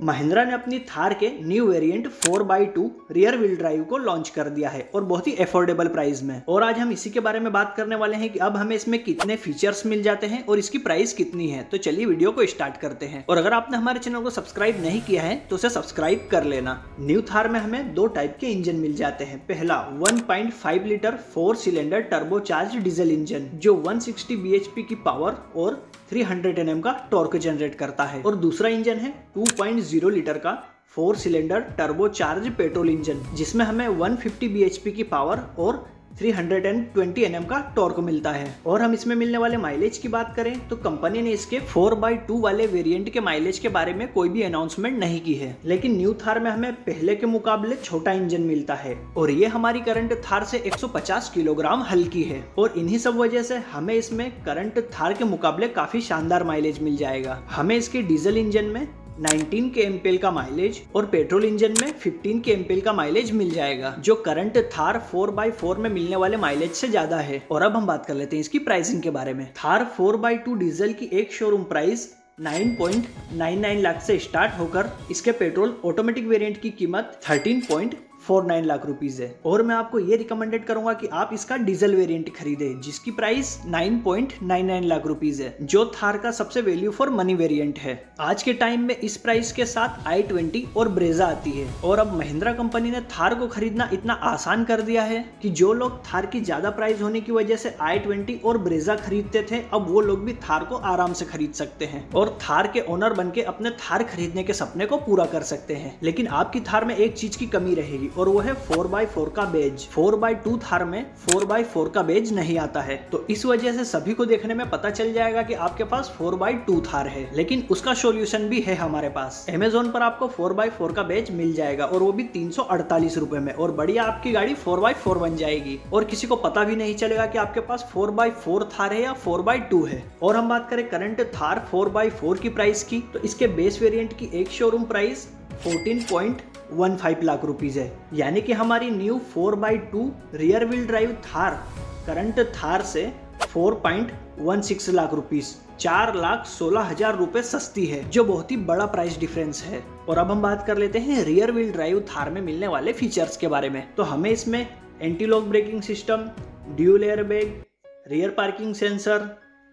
महिंद्रा ने अपनी थार के new variant 4x2 rear wheel drive को लॉन्च कर दिया है और बहुत ही अफोर्डेबल प्राइस में। और आज हम इसी के बारे में बात करने वाले हैं कि अब हमें इसमें कितने फीचर्स मिल जाते हैं और इसकी प्राइस कितनी है। तो चलिए वीडियो को स्टार्ट करते हैं। और अगर आपने हमारे चैनल को सब्सक्राइब नहीं किया है तो उसे सब्सक्राइब कर लेना। न्यू थार में हमें दो टाइप के इंजन मिल जाते हैं। पहला one litre four cylinder turbocharge diesel engine जो वन सिक्सटी की पावर और 300 एनएम का टॉर्क जनरेट करता है। और दूसरा इंजन है 2.0 लीटर का four cylinder turbo charge petrol engine जिसमें हमें 150 bhp की पावर और 320 एनएम का टॉर्क मिलता है। और हम इसमें मिलने वाले माइलेज की बात करें तो कंपनी ने इसके 4x2 वाले वेरिएंट के माइलेज के बारे में कोई भी अनाउंसमेंट नहीं की है। लेकिन न्यू थार में हमें पहले के मुकाबले छोटा इंजन मिलता है। और ये हमारी करंट थार से 150 किलोग्राम हल्की है। और इन्हीं सब वजह से हमें इसमें करंट थार के मुकाबले काफ़ी शानदार माइलेज मिल जाएगा। हमें इसके डीजल इंजन में 19 के का माइलेज और पेट्रोल इंजन में 15 के का माइलेज मिल जाएगा, जो करंट थार 4x4 में मिलने वाले माइलेज से ज़्यादा है और अब हम बात कर लेते हैं इसकी प्राइसिंग के बारे में थार 4x2 डीजल की एक शोरूम प्राइस 9.99 लाख से स्टार्ट होकर इसके पेट्रोल ऑटोमेटिक वेरिएंट की कीमत 13. फोर नाइन लाख रुपीज़ है। और मैं आपको ये रिकमेंडेड करूँगा कि आप इसका डीजल वेरिएंट खरीदे, जिसकी price nine point nine nine lakh rupees है, जो थार का सबसे वैल्यू फॉर मनी वेरिएंट है। आज के टाइम में इस प्राइस के साथ आई ट्वेंटी और ब्रेजा आती है। और अब महिंद्रा कंपनी ने थार को खरीदना इतना आसान कर दिया है कि जो लोग थार की ज़्यादा प्राइस होने की वजह से आई ट्वेंटी और ब्रेजा खरीदते थे, अब वो लोग भी थार को आराम से खरीद सकते हैं। और थार के ओनर बन अपने थार खरीदने के सपने को पूरा कर सकते हैं। लेकिन आपकी थार में एक चीज़ की कमी रहेगी और वो है फोर बाई फोर का badge. Four by two Thar में फोर बाई फोर का बेज नहीं आता है। तो इस वजह से सभी को देखने में पता चल जाएगा कि आपके पास फोर बाई टू थार है। लेकिन उसका सोल्यूशन भी है हमारे पास। अमेजोन पर आपको फोर बाई फोर का बेज मिल जाएगा और वो भी तीन सौ अड़तालीस रुपए में। और बढ़िया आपकी गाड़ी फोर बाई फोर बन जाएगी। और किसी को पता भी नहीं चलेगा कि आपके पास फोर बाई फोर थार है या फोर बाई टू है। और हम बात करें current Thar four by four की प्राइस की तो इसके बेस वेरियंट की एक showroom price fourteen point one five lakh rupees है। यानी कि हमारी new four by two rear wheel drive Thar current Thar से four point one six lakh rupees चार लाख सोलह हज़ार रुपए सस्ती है, जो बहुत ही बड़ा प्राइस डिफरेंस है। और अब हम बात कर लेते हैं रियर व्हील ड्राइव थार में मिलने वाले फीचर्स के बारे में। तो हमें इसमें anti lock braking system dual air bag rear parking sensor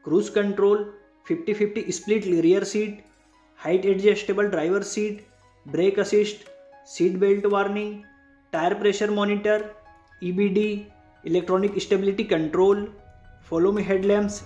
cruise control 50-50 split rear seat height adjustable driver seat brake assist seat belt warning tyre pressure monitor EBD electronic stability control follow me headlamps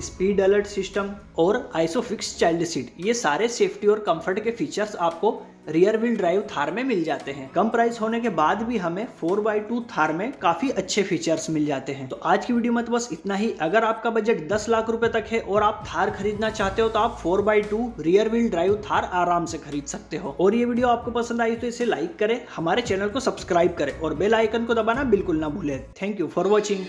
speed alert system और ISOFIX child seat, ये सारे safety और comfort के features आपको rear wheel drive Thar में मिल जाते हैं। कम price होने के बाद भी हमें फोर बाई टू थार में काफ़ी अच्छे फीचर्स मिल जाते हैं। तो आज की वीडियो में तो बस इतना ही। अगर आपका बजट दस लाख रुपए तक है और आप थार खरीदना चाहते हो तो आप four by two rear wheel drive Thar आराम से खरीद सकते हो। और ये वीडियो आपको पसंद आई तो इसे लाइक करे, हमारे चैनल को सब्सक्राइब करें और बेल आइकन को दबाना बिल्कुल ना भूले। Thank you for watching.